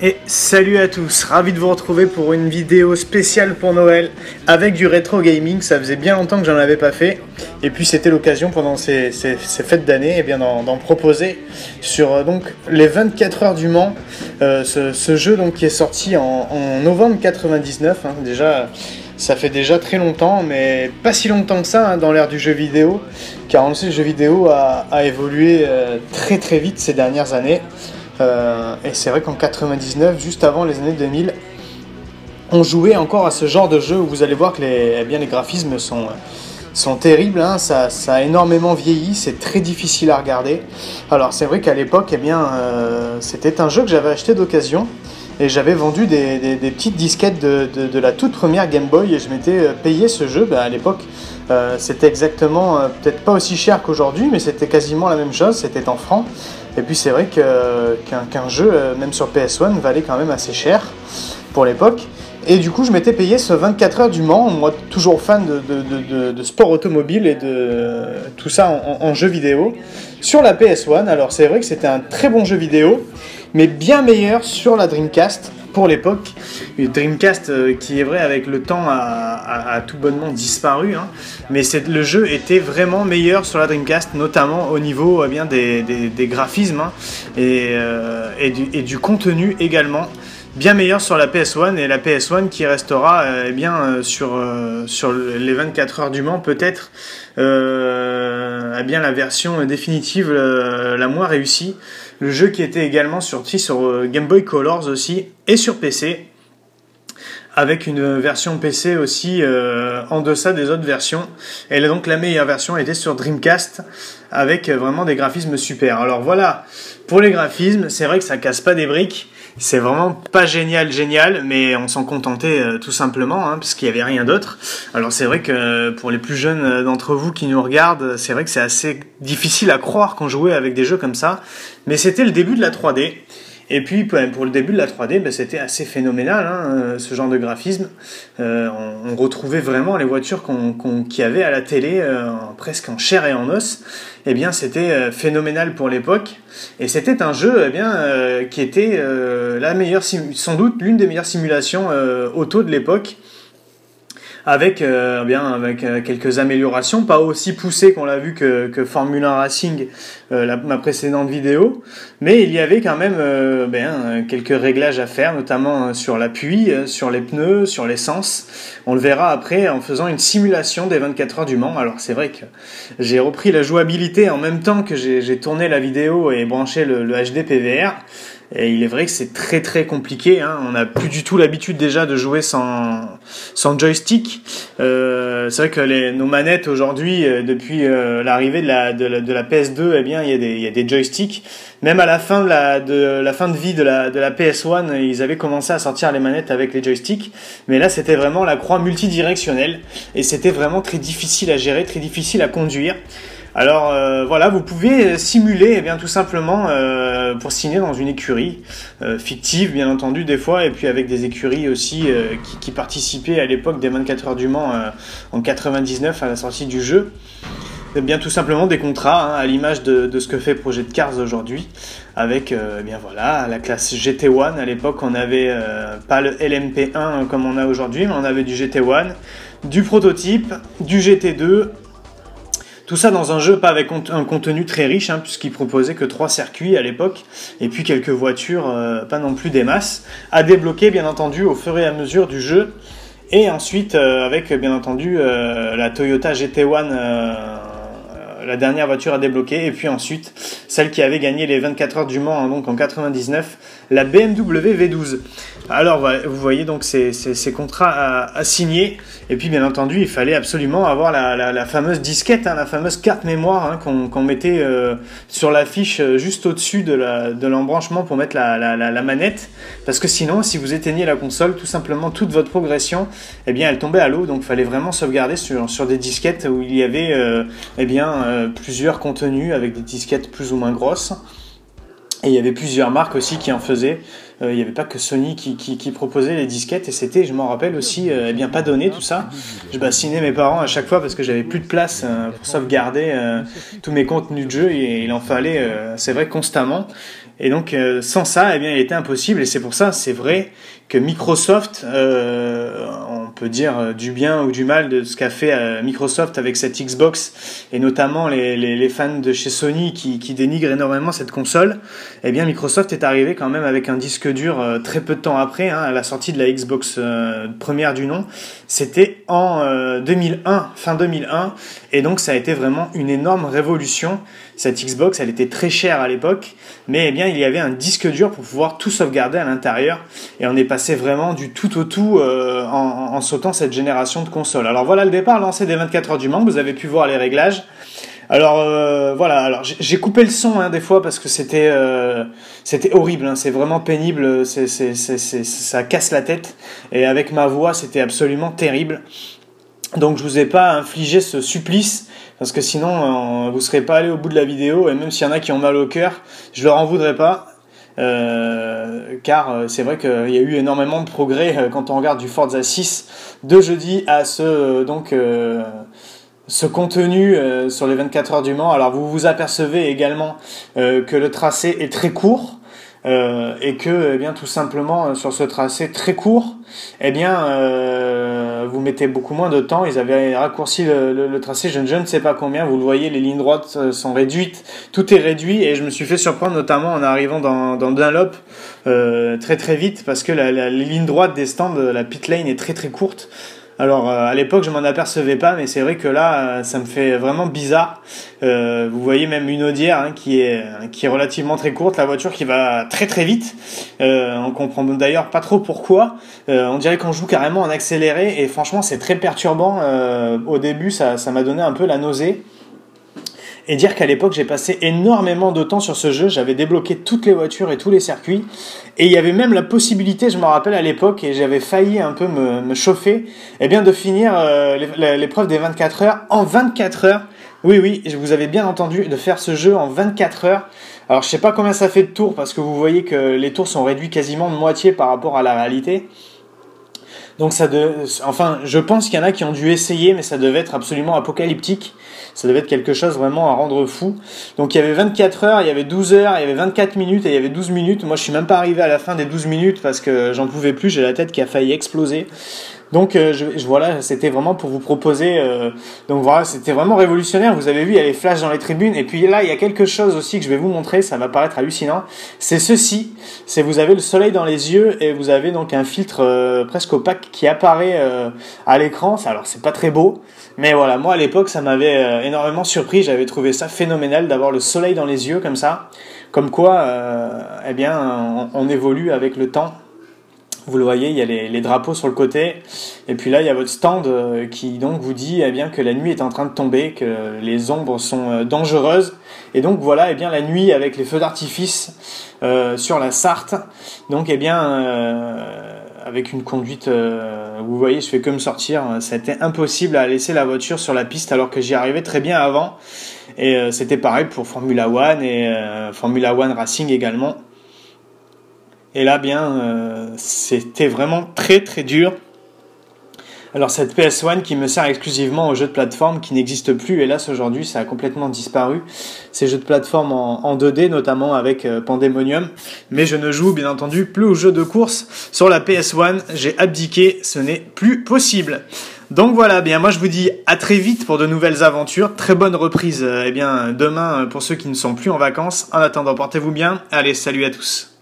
Et salut à tous, ravi de vous retrouver pour une vidéo spéciale pour Noël avec du rétro gaming. Ça faisait bien longtemps que j'en avais pas fait. Et puis c'était l'occasion pendant ces, fêtes d'année eh bien d'en proposer sur euh, donc les 24 heures du Mans. Euh, ce, jeu donc qui est sorti en, novembre 99. Hein. déjà, ça fait déjà très longtemps, mais pas si longtemps que ça hein, dans l'ère du jeu vidéo. Car on sait le jeu vidéo a, évolué euh, très très vite ces dernières années. Euh, et c'est vrai qu'en 99, juste avant les années 2000, on jouait encore à ce genre de jeu où vous allez voir que les, eh bien, les graphismes sont, terribles, hein. ça, a énormément vieilli, c'est très difficile à regarder. Alors c'est vrai qu'à l'époque, eh euh, c'était un jeu que j'avais acheté d'occasion et j'avais vendu des, petites disquettes de, la toute première Game Boy et je m'étais euh, payé ce jeu. Ben, à l'époque, c'était exactement, peut-être pas aussi cher qu'aujourd'hui, mais c'était quasiment la même chose, c'était en francs. Et puis c'est vrai qu'un jeu, euh, même sur PS1, valait quand même assez cher pour l'époque. Et du coup, je m'étais payé ce 24 heures du Mans, moi toujours fan de, sport automobile et de tout ça en, jeu vidéo, sur la PS1. Alors c'est vrai que c'était un très bon jeu vidéo, mais bien meilleur sur la Dreamcast pour l'époque. Une Dreamcast euh, qui est vrai avec le temps a, tout bonnement disparu, hein. mais le jeu était vraiment meilleur sur la Dreamcast, notamment au niveau eh des, graphismes hein, euh, et, du, contenu également bien meilleur sur la PS1 et la PS1 qui restera euh, eh bien sur, les 24 heures du Mans peut-être eh la version définitive la moins réussie le jeu qui était également sorti sur euh, Game Boy Colors aussi et sur PC avec une version PC aussi euh, en deçà des autres versions. Et donc la meilleure version était sur Dreamcast avec vraiment des graphismes super. Alors voilà, pour les graphismes, c'est vrai que ça casse pas des briques. C'est vraiment pas génial, génial, mais on s'en contentait euh, tout simplement, hein, parce qu'il n'y avait rien d'autre. Alors c'est vrai que pour les plus jeunes euh, d'entre vous qui nous regardent, c'est vrai que c'est assez difficile à croire qu'on jouait avec des jeux comme ça, mais c'était le début de la 3D. Et puis pour le début de la 3D, ben, c'était assez phénoménal, hein, euh, ce genre de graphisme. Euh, on, retrouvait vraiment les voitures qu'on, qu'il y avait à la télé, euh, presque en chair et en os. Eh bien, c'était phénoménal pour l'époque. Et c'était un jeu eh qui était la meilleure, sans doute l'une des meilleures simulations auto de l'époque avec, euh, bien, avec euh, quelques améliorations, pas aussi poussées qu'on l'a vu que, que Formula Racing, euh, ma précédente vidéo, mais il y avait quand même bien, quelques réglages à faire, notamment sur l'appui, sur les pneus, sur l'essence. On le verra après en faisant une simulation des 24 heures du Mans. Alors c'est vrai que j'ai repris la jouabilité en même temps que j'ai tourné la vidéo et branché le, le HD PVR. Et il est vrai que c'est très très compliqué. Hein. On n'a plus du tout l'habitude déjà de jouer sans, sans joystick. Euh, c'est vrai que les, nos manettes aujourd'hui, euh, depuis euh, l'arrivée de la, de, la, de la PS2, eh bien, il y, a des, il y a des joysticks. Même à la fin de la, de, la fin de vie de la, de la PS1, ils avaient commencé à sortir les manettes avec les joysticks. Mais là, c'était vraiment la croix multidirectionnelle. Et c'était vraiment très difficile à gérer, très difficile à conduire. Alors euh, voilà, vous pouvez simuler eh bien tout simplement euh, pour signer dans une écurie euh, fictive bien entendu des fois et puis avec des écuries aussi qui, participaient à l'époque des 24 heures du Mans en 99 à la sortie du jeu. Eh bien tout simplement des contrats hein, à l'image de, ce que fait Project Cars aujourd'hui avec eh bien voilà la classe GT1 à l'époque on n'avait pas le LMP1 comme on a aujourd'hui mais on avait du GT1 du prototype du GT2 tout ça dans un jeu pas avec un contenu très riche, hein, puisqu'il proposait que trois circuits à l'époque, et puis quelques voitures, euh, pas non plus des masses, à débloquer bien entendu au fur et à mesure du jeu. Et ensuite euh, avec bien entendu euh, la Toyota GT1 la dernière voiture à débloquer, et puis ensuite celle qui avait gagné les 24 heures du Mans hein, donc en 99, la BMW V12. Alors vous voyez donc ces, ces, contrats à, signer, et puis bien entendu il fallait absolument avoir la, fameuse disquette, hein, la fameuse carte mémoire hein, qu'on mettait euh, sur l'affiche euh, juste au-dessus de l'embranchement pour mettre la, manette, parce que sinon si vous éteignez la console, tout simplement toute votre progression, eh bien elle tombait à l'eau, donc il fallait vraiment sauvegarder sur, des disquettes où il y avait euh, eh bien, plusieurs contenus avec des disquettes plus ou moins grosses. Et il y avait plusieurs marques aussi qui en faisaient. il n'y avait pas que Sony qui, proposait les disquettes et c'était, je m'en rappelle aussi, eh bien pas donné tout ça. Je bassinais mes parents à chaque fois parce que j'avais plus de place pour sauvegarder tous mes contenus de jeu et il en fallait, c'est vrai, constamment. Et donc sans ça, eh bien, il était impossible et c'est pour ça, c'est vrai que Microsoft, euh, on peut dire euh, du bien ou du mal de ce qu'a fait euh, Microsoft avec cette Xbox, et notamment les, les, fans de chez Sony qui, qui, dénigrent énormément cette console, eh bien Microsoft est arrivé quand même avec un disque dur euh, très peu de temps après, hein, à la sortie de la Xbox première du nom, c'était en 2001, fin 2001, et donc ça a été vraiment une énorme révolution. Cette Xbox, elle était très chère à l'époque, mais eh bien il y avait un disque dur pour pouvoir tout sauvegarder à l'intérieur, et on est passé vraiment du tout au tout euh, en, sautant cette génération de consoles. Alors voilà le départ lancé des 24 heures du Mans, vous avez pu voir les réglages. Alors euh, voilà, alors j'ai coupé le son hein, des fois parce que c'était euh, c'était horrible, hein, c'est vraiment pénible, c'est ça casse la tête et avec ma voix c'était absolument terrible. Donc je vous ai pas infligé ce supplice parce que sinon vous serez pas allé au bout de la vidéo et même s'il y en a qui ont mal au cœur, je leur en voudrais pas. Euh, car euh, c'est vrai qu'il y a eu énormément de progrès euh, quand on regarde du Forza 6 de jeudi à ce donc ce contenu sur les 24 heures du Mans. Alors vous vous apercevez également que le tracé est très court. Euh, et que eh bien tout simplement euh, sur ce tracé très court eh bien euh, vous mettez beaucoup moins de temps. Ils avaient raccourci le, tracé. Je, ne sais pas combien. Vous le voyez les lignes droites sont réduites. Tout est réduit et je me suis fait surprendre notamment en arrivant dans, Dunlop très très vite parce que la, la, les lignes droites des stands la pit lane est très très courte alors euh, à l'époque je m'en apercevais pas, mais c'est vrai que là euh, ça me fait vraiment bizarre. Euh, vous voyez même une audière hein, qui est qui est relativement très courte, la voiture qui va très très vite. on comprend d'ailleurs pas trop pourquoi. on dirait qu'on joue carrément en accéléré et franchement c'est très perturbant. au début ça ça m'a donné un peu la nausée et dire qu'à l'époque j'ai passé énormément de temps sur ce jeu, j'avais débloqué toutes les voitures et tous les circuits, et il y avait même la possibilité, je me rappelle à l'époque, et j'avais failli un peu me, chauffer, eh bien de finir euh, l'épreuve des 24 heures en 24 heures. Oui, oui, je vous avais bien entendu, de faire ce jeu en 24 heures. Alors je sais pas combien ça fait de tours, parce que vous voyez que les tours sont réduits quasiment de moitié par rapport à la réalité. Donc ça de... enfin, je pense qu'il y en a qui ont dû essayer, mais ça devait être absolument apocalyptique. Ça devait être quelque chose vraiment à rendre fou. Donc il y avait 24 heures, il y avait 12 heures, il y avait 24 minutes et il y avait 12 minutes. Moi, je suis même pas arrivé à la fin des 12 minutes parce que j'en pouvais plus. J'ai la tête qui a failli exploser. Donc euh, je, voilà, c'était vraiment pour vous proposer. Euh, donc voilà, c'était vraiment révolutionnaire. Vous avez vu, il y a les flashs dans les tribunes. Et puis là, il y a quelque chose aussi que je vais vous montrer. Ça va paraître hallucinant. C'est ceci. C'est vous avez le soleil dans les yeux et vous avez donc un filtre euh, presque opaque qui apparaît à l'écran. Alors c'est pas très beau, mais voilà, moi à l'époque, ça m'avait énormément surpris. J'avais trouvé ça phénoménal d'avoir le soleil dans les yeux comme ça. Comme quoi, eh bien, on évolue avec le temps. Vous le voyez, il y a les, drapeaux sur le côté. Et puis là, il y a votre stand euh, qui donc vous dit eh bien, que la nuit est en train de tomber, que les ombres sont euh, dangereuses. Et donc voilà, eh bien, la nuit avec les feux d'artifice euh, sur la Sarthe. Donc, eh bien, avec une conduite, vous voyez, je fais que me sortir. Été impossible à laisser la voiture sur la piste alors que j'y arrivais très bien avant. Et c'était pareil pour Formula One et Formula One Racing également. Et là, bien, euh, c'était vraiment très très dur. Alors cette PS1 qui me sert exclusivement aux jeux de plateforme qui n'existent plus, hélas aujourd'hui ça a complètement disparu, ces jeux de plateforme en, 2D notamment avec euh, Pandemonium, mais je ne joue bien entendu plus aux jeux de course sur la PS1, j'ai abdiqué, ce n'est plus possible. Donc voilà, bien moi je vous dis à très vite pour de nouvelles aventures, très bonne reprise euh, eh bien demain pour ceux qui ne sont plus en vacances. En attendant, portez-vous bien. Allez, salut à tous.